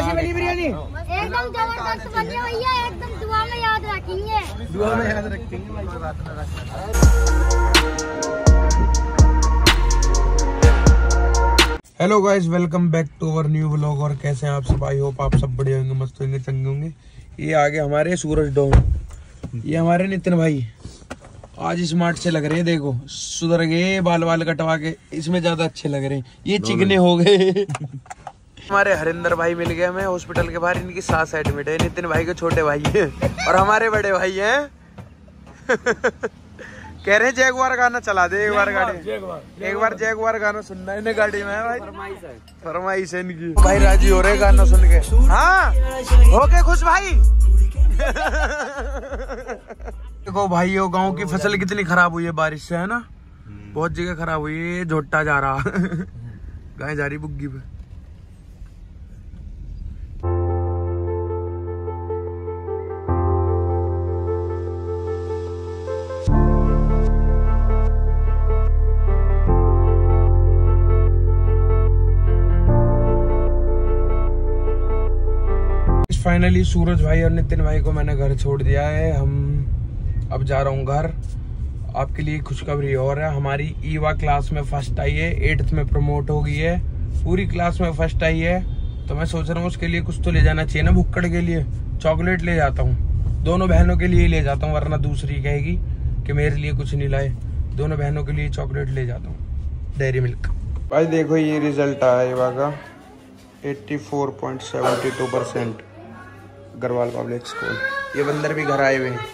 कैसी बनी बिरयानी? एकदम ज़बरदस्त बनी है भैया एकदम दुआ में याद रखेंगे दुआ में याद रखेंगे hello guys welcome back to our new vlog और कैसे हैं आप सब? आई होप आप सब बढ़िया होंगे मस्त होंगे चंगे होंगे। ये आगे हमारे सूरज डोम ये हमारे नितिन भाई। आज स्मार्ट से लग रहे हैं देखो सुधर गए बाल बाल कटवा के इसमें ज़्यादा अच्छे लग रहे हैं। ये चिकने हो गए। हमारे हरिंदर भाई मिल गए हमें हॉस्पिटल के बाहर इनकी सास एडमिट है नितिन भाई के छोटे भाई है और हमारे बड़े भाई हैं। कह रहे हैं जैगवार गाना चला दे एक बार गाड़ी एक बार जैगवार गाना सुनना है इन्हें गाड़ी में भाई? फरमाइश है। इनकी। भाई राज़ी हो रहे गाना सुन के। हाँ हो गए खुश भाई। देखो भाई वो गाँव की फ़सल कितनी खराब हुई है बारिश से है ना? बहुत जगह खराब हुई है झोटा जा रहा। गाय जा रही बुग्गी पे। फाइनली सूरज भाई और नितिन भाई को मैंने घर छोड़ दिया है। हम अब जा रहा हूँ घर। आपके लिए खुशखबरी और है। हमारी ईवा क्लास में फ़र्स्ट आई है। एट्थ में प्रमोट हो गई है। पूरी क्लास में फ़र्स्ट आई है। तो मैं सोच रहा हूँ उसके लिए कुछ तो ले जाना चाहिए ना भुक्कड़ के लिए। चॉकलेट ले जाता हूँ। दोनों बहनों के लिए ले जाता हूँ, वरना दूसरी कहेगी कि मेरे लिए कुछ नहीं लाए। दोनों बहनों के लिए चॉकलेट ले जाता हूँ। डेयरी मिल्क भाई देखो ये रिज़ल्ट आया ईवा का। 84.72 परसेंट। Garhwal public school. ये बंदर भी घर आए हुए हैं।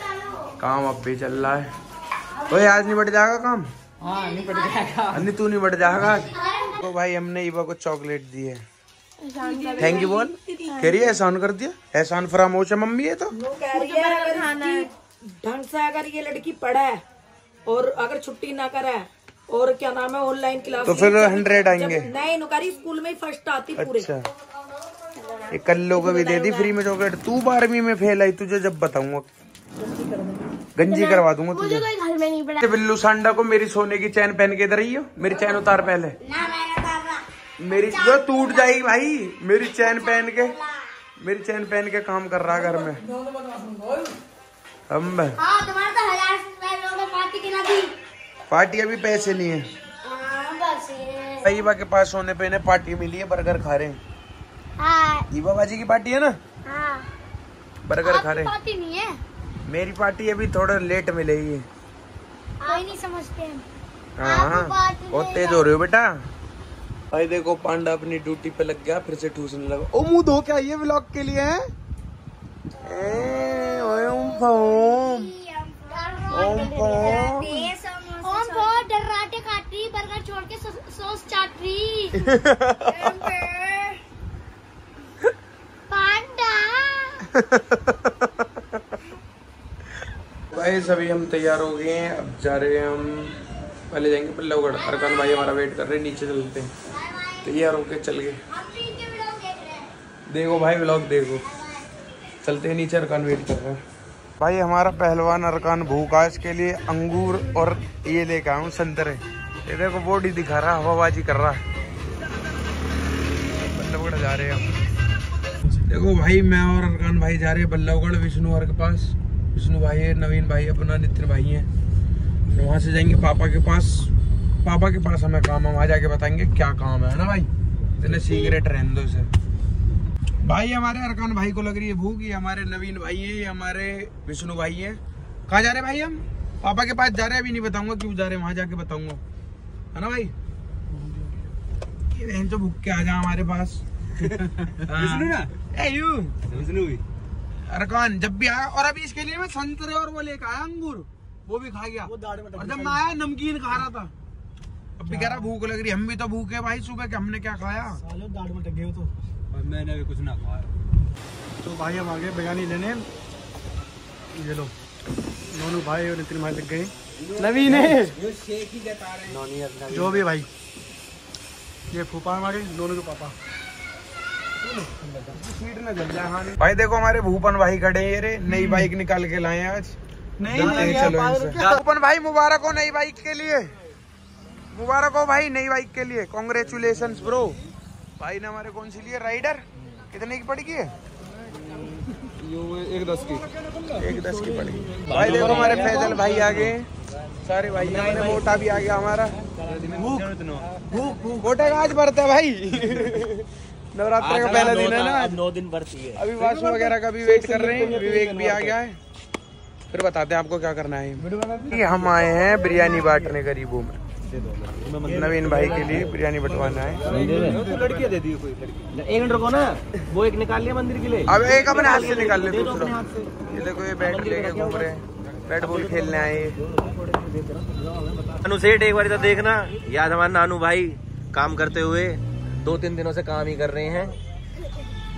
काम अब भी चल रहा है। तो आज नहीं बढ़ जाएगा काम? हाँ नहीं जाएगा। अन्नी तू नहीं बढ़ जाएगा आज? तो भाई हमने ईवा को चॉकलेट दी है। थैंक यू बोल। कह रही है एहसान कर दिया? एहसान फरामोश है मम्मी है तो। वो कह रही है अगर ढंग से अगर ये लड़की पढ़े और अगर छुट्टी ना करे और क्या नाम है ऑनलाइन क्लास तो फिर हंड्रेड आएँगे। नहीं नुकारी स्कूल में ही फ़र्स्ट आती पूरे। अच्छा। ये कल्लो को भी दे दी फ्री में चॉकलेट। तू बारहवीं में फेल आई तुझे जब बताऊँगा। गंजी करवा दूँगा तुझे। कोई घर में नहीं बिल्लू सांडा को मेरी सोने की चैन पहन के इधर ही हो? मेरी चैन उतार पहले। मेरी जो टूट जाएगी भाई मेरी चैन पहन के। मेरी चैन पहन के काम कर रहा घर में। हम हाँ। तो पार्टी अभी पैसे नहीं है। सही बस के पास सोने पे इन्हें पार्टी मिली है बर्गर खा रहे हैं। हाँ। ईवा बाजी की पार्टी है ना? हाँ। बर्गर खा रहे पार्टी नहीं है? मेरी पार्टी अभी थोड़ा लेट मिलेगी। कोई नहीं समझते हैं। हाँ बहुत तेज हो। रहे हो बेटा। भाई देखो पांडा अपनी ड्यूटी पे लग गया फिर से ठूसने लगा। ओ मुँह धो क्या? ये व्लॉग के लिए है? ए, ओम फोम। ओम फोम। बहुत डर्राटे रही बर्गर छोड़ के सॉस चाट रही पांडा भाई सभी हम तैयार हो गए हैं। अब जा रहे हैं हम। पहले जाएँगे पल्लवगढ़ अरकान भाई हमारा वेट कर रहे हैं नीचे चलते हैं। तैयार होके चल गए। देखो भाई व्लॉग देखो। चलते हैं नीचे अरकान वेट कर रहे हैं। भाई हमारा पहलवान अरकान है, इसके लिए अंगूर और ये लेकर हूँ संतरे। ये देखो बॉडी दिखा रहा हवाबाजी कर रहा है। बल्लभगढ़ जा रहे हैं हम। देखो भाई मैं और अरकान भाई जा रहे हैं बल्लभगढ़ विष्णु हर के पास। विष्णु भाई है नवीन भाई अपना नितिन भाई है। तो वहाँ से जाएँगे पापा के पास। पापा के पास हमें काम है वहाँ जाके बताएँगे क्या काम है ना भाई? इतने सीक्रेट रहने दो इसे। भाई हमारे अरकान भाई को लग रही है भूख ये हमारे नवीन भाई है ये हमारे विष्णु भाई है। कहाँ जा रहे हैं भाई हम? पापा के पास जा रहे हैं अभी नहीं बताऊँगा क्यों जा रहे हैं वहाँ जाके बताऊँगा। है ना भाई? ये बहन तो भूख के आ जा हमारे पास। विष्णु ना? ए यू विष्णु भी अरकान जब भी आया और अभी इसके लिए मैं संतरे और वो लेकर आया अंगूर। वो भी खा गया। और जब मैं आया नमकीन खा रहा था। अब भी कह रहा भूख लग रही हम भी तो भूखे भाई सुबह के हमने क्या खाया? और मैंने भी कुछ ना खाया। तो भाई हम आगे बिरयानी लेने। ये लो। दोनों भाई और नितिन भाई लग गए नवीन है। जो भी भाई। ये फूफा हमारे दोनों के पापा। भाई देखो हमारे भूपन भाई खड़े हैं ये रे नई बाइक निकाल के लाए आज। नहीं। भूपन भाई मुबारक हो नई बाइक के लिए। मुबारक हो भाई नई बाइक के लिए। कॉन्ग्रेचुलेशन ब्रो भाई ने हमारे कौन सी लिए? राइडर कितने की पड़ेगी है? एक दस की। एक दस की पड़ेगी भाई देखो हमारे फैजल भाई आ गए सारे भाई हमारे मोटा भी आ गया हमारा। मोटे का आज भरते है भाई। नवरात्र का पहला दिन है ना आज? नौ दिन भरती है। अभी वासु वगैरह का भी वेट कर रहे हैं विवेक भी आ गया है। फिर बताते हैं आपको क्या करना है। हम आए हैं बिरयानी बांटने गरीबों में। नवीन भाई के लिए बिरयानी बंटवाना है। लड़कियाँ दे दी कोई एक मिनट रुको ना। वो एक निकाल लिया मंदिर के लिए। अब एक अपने हाथ से निकाल ले दूसरा ये देखो ये बैट लेके घूम रहे हैं। बैट बॉल खेलने आए। नानू सेठ एक बार तो देखना। याद हमारे नानू भाई काम करते हुए दो तीन दिनों से काम ही कर रहे हैं।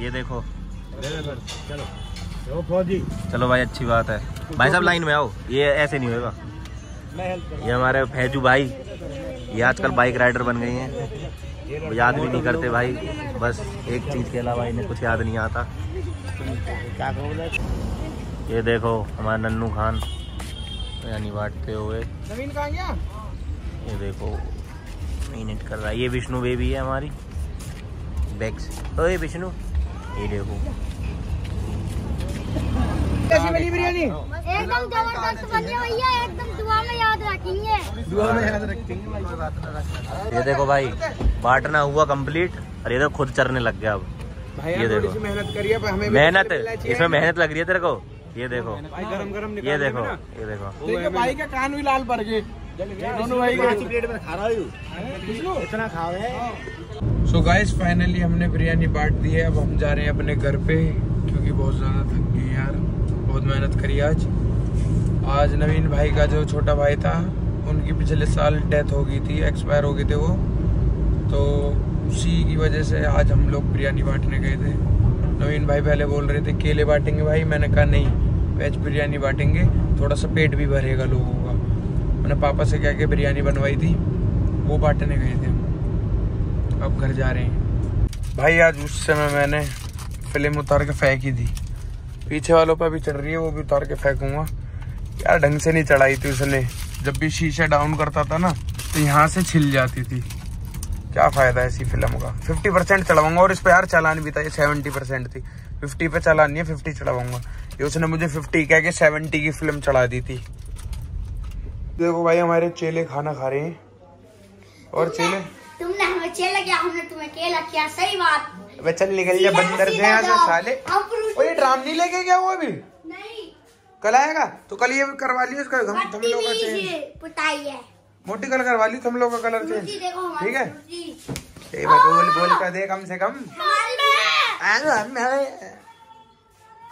ये देखो। चलो चलो भाई अच्छी बात है। भाई साहब लाइन में आओ। ये ऐसे नहीं होगा ये हमारे फैजू भाई। ये आजकल बाइक राइडर बन गए हैं। याद भी नहीं करते भाई। बस एक चीज़ के अलावा इन्हें कुछ याद नहीं आता। ये देखो हमारा नन्नू खान। यानी बांटते हुए। ये देखो मिनट कर रहा। है ये विष्णु बेबी है हमारी। बैग से ओए विष्णु ये देखो कैसी बनी बिरयानी? एकदम ज़बरदस्त बनी है भैया एकदम दुआ में याद रखेंगे। दुआ में याद रखेंगे ये देखो भाई बांटना हुआ कंप्लीट और ये देखो खुद चरने लग गया अब। भाई ये देखो। मेहनत करिए पर हमें मेहनत इसमें मेहनत लग रही है तेरे को। ये देखो। भाई गरम गरम ये देखो ये देखो। भाई के कान भी लाल पड़ गए। सो गाइस फाइनली हमने बिरयानी बांट दी है। अब हम जा रहे हैं अपने घर पे, क्योंकि बहुत ज़्यादा थक गए यार। बहुत मेहनत करी आज। आज नवीन भाई का जो छोटा भाई था, उनकी पिछले साल डेथ हो गई थी एक्सपायर हो गए थे वो। तो उसी की वजह से आज हम लोग बिरयानी बांटने गए थे। नवीन भाई पहले बोल रहे थे, केले बांटेंगे भाई? मैंने कहा, नहीं वेज बिरयानी बांटेंगे। थोड़ा सा पेट भी भरेगा लोगों का मैंने पापा से क्या क्या बिरयानी बनवाई थी, वो बांटने गए थे। अब घर जा रहे हैं। भाई, आज उस समय मैंने फ़िल्म उतार के फेंक दी। पीछे वालों पर भी चढ़ रही है, वो भी उतार के फेंकूँगा। यार, ढंग से नहीं चढ़ाई थी उसने। जब भी शीशा डाउन करता था ना तो यहाँ से छिल जाती थी। क्या फ़ायदा है ऐसी फ़िल्म का? 50 परसेंट चढ़ाऊँगा और इस पर यार चालान भी था, ये 70 परसेंट थी। 50 पे चालान है 50 चढ़ाऊँगा। ये उसने मुझे 50 कह के 70 की फ़िल्म चढ़ा दी थी। देखो भाई हमारे चेले खाना खा रहे हैं। और चेले? तुमने हमें चेला किया? हमने तुम्हें केला किया? सही बात। वे चल निकल जा बंदर से यहाँ से साले। ओ ये ड्राम नहीं लेके गया वो अभी? नहीं। कल आएगा? तो कल ये करवा लियो उसका हम हम लोग का चेंज पुताई है। मोटी कल करवा ली तुम लोग का कलर चेंज ठीक है। ए बोल बोल का दे कम से कम।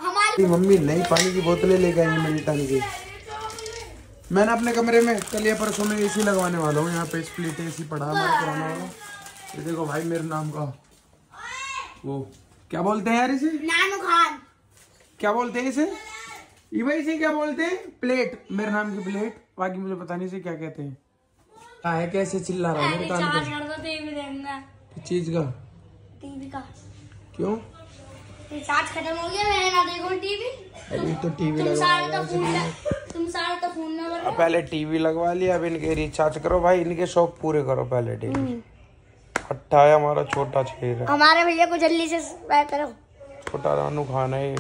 हमारी मम्मी नई पानी की बोतलें लेके आई मिल्टन की। मैंने अपने कमरे में कल या परसों में एसी लगवाने वाला हूँ। यहाँ पे स्प्लिट एसी पड़ा हमारा पुराना वाला। ये देखो भाई मेरे नाम का। वो क्या बोलते हैं यार इसे? नानू खान। क्या बोलते हैं इसे? ये भाई इसे क्या बोलते हैं? प्लेट मेरे नाम की प्लेट बाकी मुझे पता नहीं इसे क्या कहते हैं। हाँ है कैसे चिल्ला रहा है? मेरे कान रिचार्ज पे कर दो टीवी देखना। किस चीज़ का। टीवी का। क्यों? रिचार्ज खत्म हो गया मैं ना देखो टीवी। अभी तो टीवी तो फ़ोन में अब पहले टीवी लगवा लिया अब इनके रिचार्ज करो। भाई इनके शौक पूरे करो पहले टीवी। हट्टा है हमारा छोटा छेर है। हमारे भैया को जल्दी से सब्सक्राइब करो? छोटा रानू खाना है